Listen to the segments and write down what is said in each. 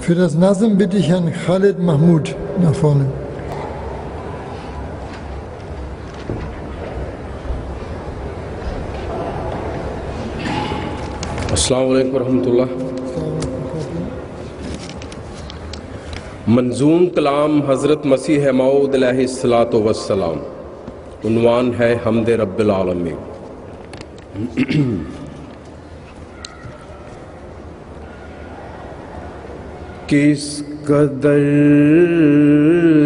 Für das Nazm bitte ich Herrn Khaled Mahmoud nach vorne. السلام علیکم ورحمۃ اللہ منظوم کلام حضرت مسیح معود علیہ السلاۃ وسلام عنوان ہے حمد رب العالمین کس قدر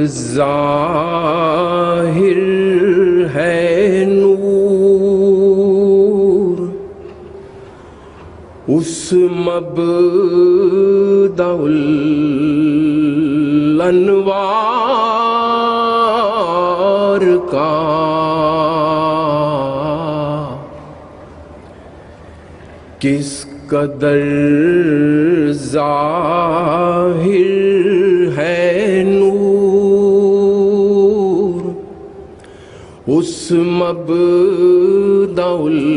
ظاہر ہے نور؟ اس مبدع الانوار کا کس قدر ظاہر ہے نور اس مبدع الانوار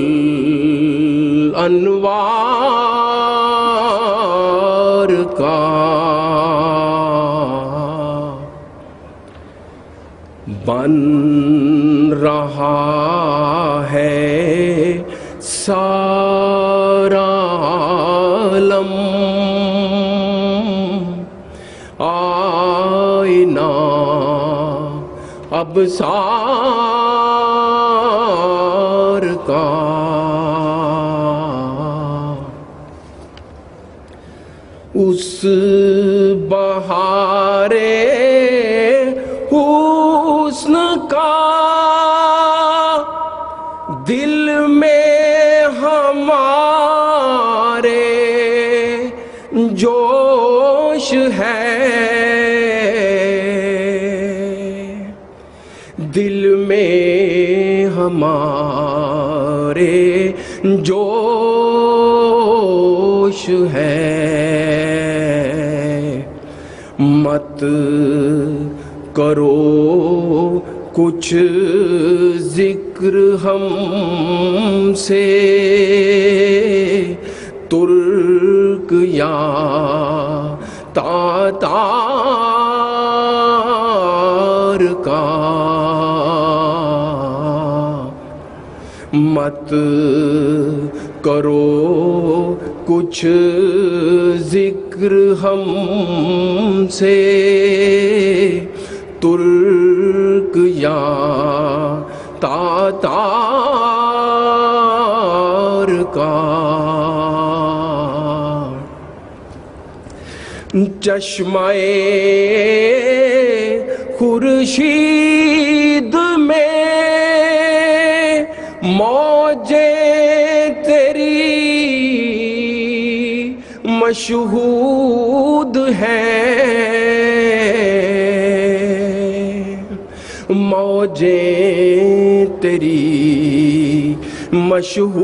کا۔ بن رہا ہے سارا ابسار کا۔ اس بہارے حسن کا دل میں ہمارے جوش ہے۔ مت کرو کچھ ذکر ہم سے۔ ترک یا تاتار کا مت کرو کچھ ذکر ہم سے۔ ترک یا تاتار کا۔ چشمے خورشید مشہود ہے۔ موجیں تیری مشہود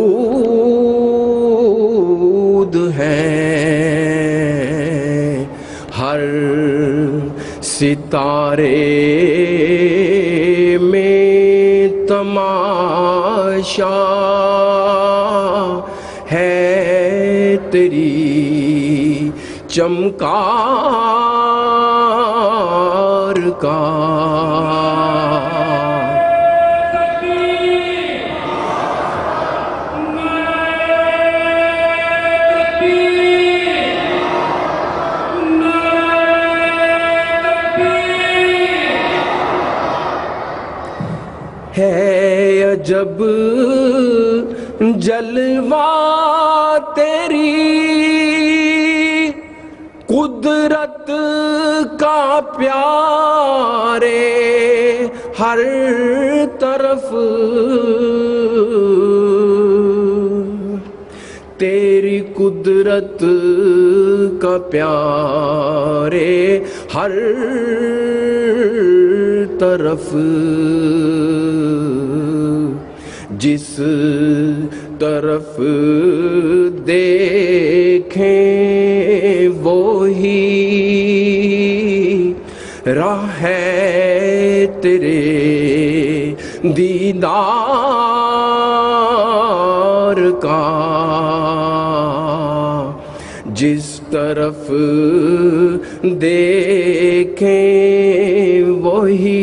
ہیں ہر ستارے میں تماشا تیری چمکار کا۔ ہے عجب جلوہ تیری قدرت کا پیارے ہر طرف تیری قدرت کا پیارے ہر طرف جس طرف دیکھیں وہی راہ ہے تیرے دیدار کا۔ جس طرف دیکھیں وہی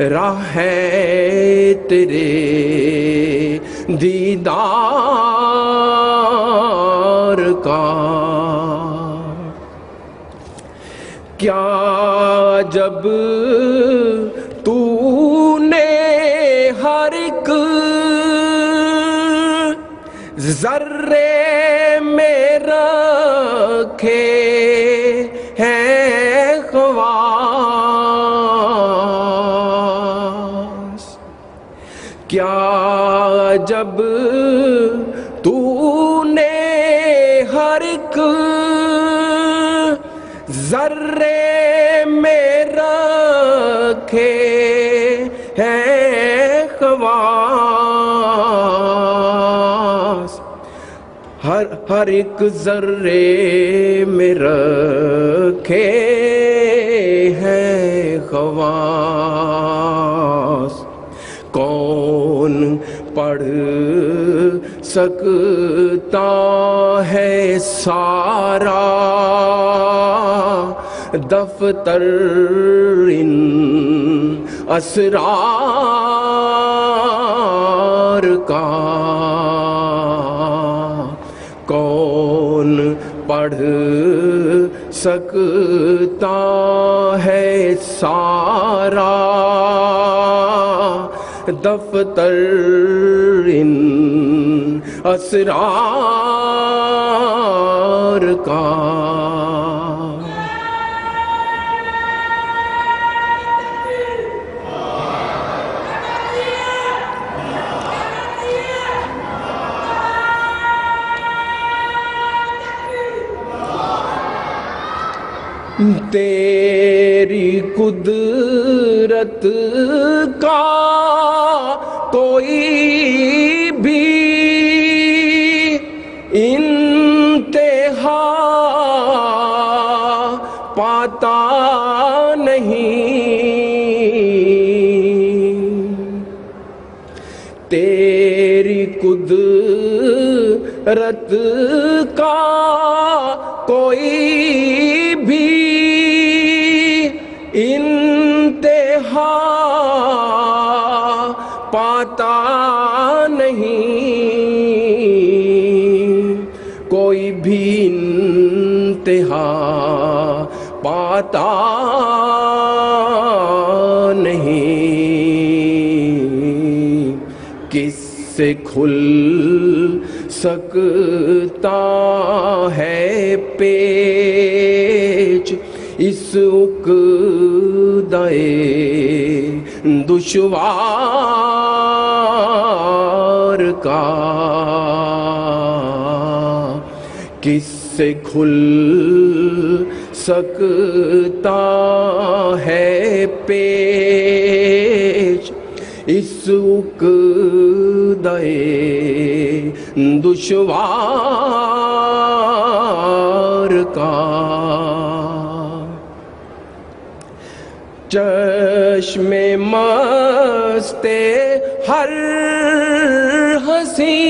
راہ ہے تیرے دیدار کا۔ کیا جب تو نے ہر ایک ذرے میں رکھے جب تو نے ہر ایک ذرے میں رکھے ہیں خواص، ہر ہر ایک ذرے میں رکھے ہیں خواص۔ پڑھ سکتا ہے سارا۔ دفتر ان اسرار کا۔ کون پڑھ سکتا ہے سارا؟ دفتر ان اسرار کا تیری قدرت کا کوئی بھی انتہا پاتا نہیں۔ تیری قدرت کا کوئی بھی انتہا پاتا نہیں۔ کوئی بھی انتہا پاتا نہیں۔ کس سے کھل سکتا ہے پیچ؟ اس اقدائے دشوار کا۔ کس سے کھل سکتا ہے پیچ؟ اس اقدائے دشوار کا۔ چشم مستے ہر ہنسی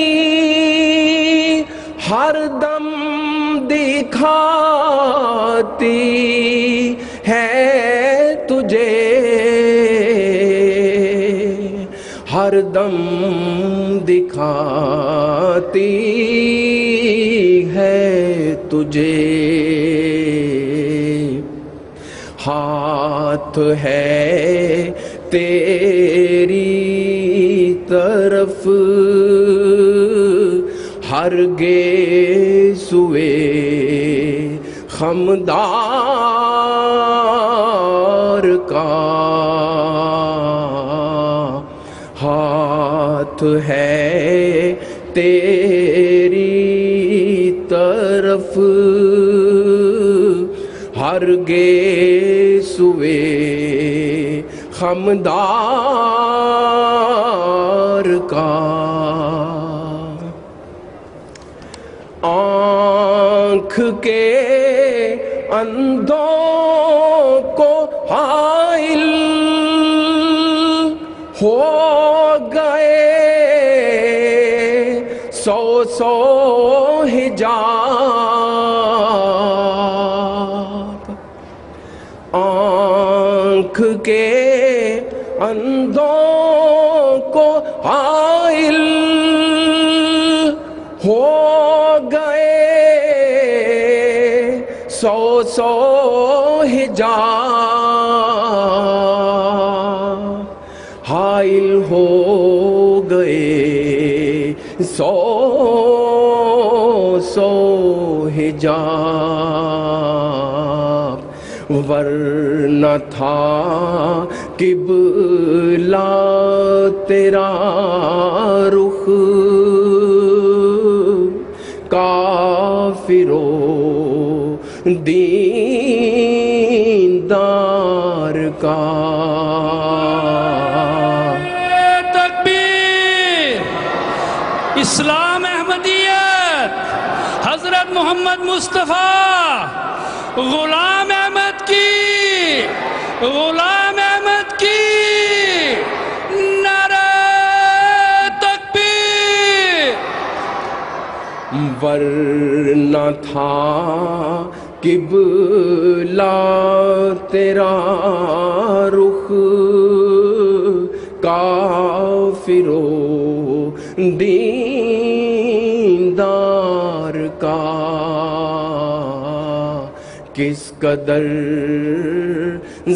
ہر دم دکھاتی ہے تجھے۔ ہر دم دکھاتی ہے تجھے۔ ہاتھ ہے تیری طرف۔ ہر گے سوے خمدار کا ہاتھ ہے تیری طرف۔ ہر گے سوے خمدار کا۔ آنکھ کے اندھوں کو حائل ہو گئے۔ سو سو حجاب۔ آنکھ کے اندھوں کو حائل ہو گئے سو سو حجاب حائل ہو گئے سو سو حجاب ورنہ تھا قبلہ تیرا رخ کافرو دیندار کا تکبیر۔ اسلام احمدیت۔ حضرت محمد مصطفیٰ۔ غلام احمد کی غلام ورنہ تھا قبلہ تیرا رخ کافرو دیندار کا کس قدر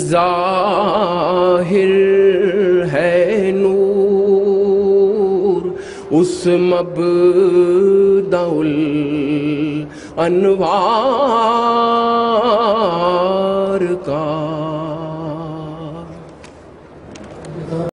ظاہر ہے نور اس مبدع الانوار کا